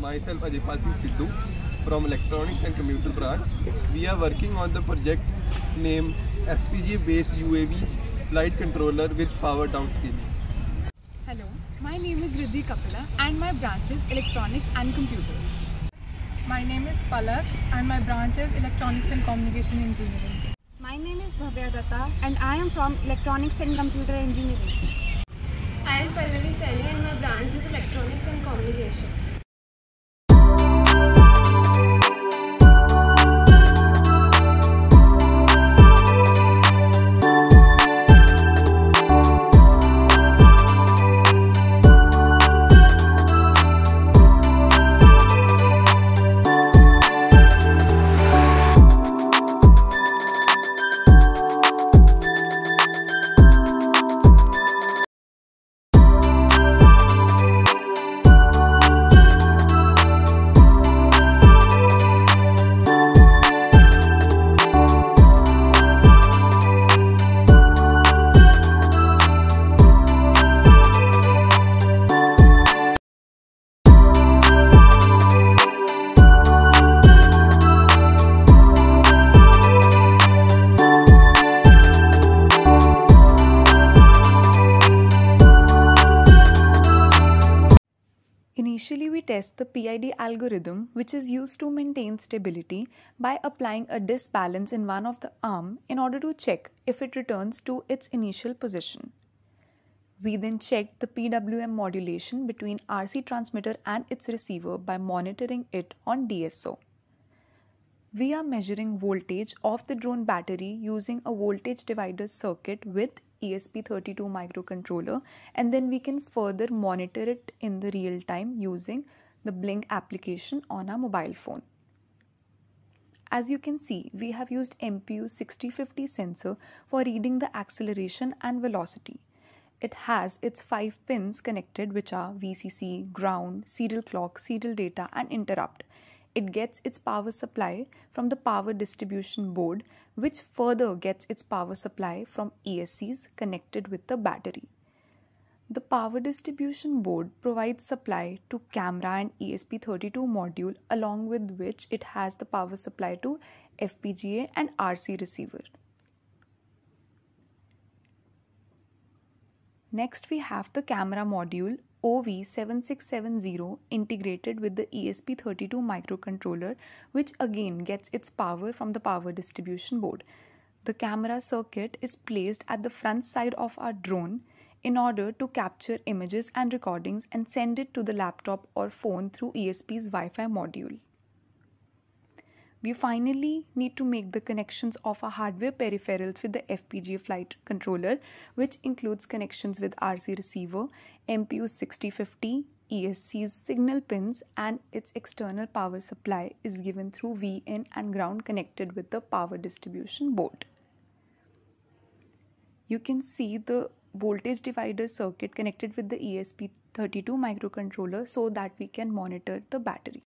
myself Ajaypal Singh Sidhu from Electronics and Computer branch. We are working on the project named FPGA based UAV flight controller with power down scheme. Hello, my name is Ridhi Kapila and my branch is Electronics and Computers. My name is Palak and my branch is Electronics and Communication Engineering. My name is Bhavya Dutta and I am from Electronics and Computer Engineering. I am Pallavi Saini and my branch is Electronics and Communication. Test the PID algorithm, which is used to maintain stability by applying a disbalance in one of the arm in order to check if it returns to its initial position. We then checked the PWM modulation between RC transmitter and its receiver by monitoring it on DSO. We are measuring voltage of the drone battery using a voltage divider circuit with ESP32 microcontroller and then we can further monitor it in the real time using the Blynk application on our mobile phone. As you can see, we have used MPU 6050 sensor for reading the acceleration and velocity. It has its 5 pins connected which are VCC, ground, serial clock, serial data and interrupt it gets its power supply from the power distribution board, which further gets its power supply from ESCs connected with the battery. The power distribution board provides supply to camera and ESP32 module along with which it has the power supply to FPGA and RC receiver. Next we have the camera module OV7670 integrated with the ESP32 microcontroller, which again gets its power from the power distribution board. The camera circuit is placed at the front side of our drone in order to capture images and recordings and send it to the laptop or phone through ESP's Wi Fi module. We finally need to make the connections of our hardware peripherals with the FPGA flight controller, which includes connections with RC receiver, MPU 6050, ESC's signal pins, and its external power supply is given through VIN and ground connected with the power distribution board. You can see the voltage divider circuit connected with the ESP32 microcontroller so that we can monitor the battery.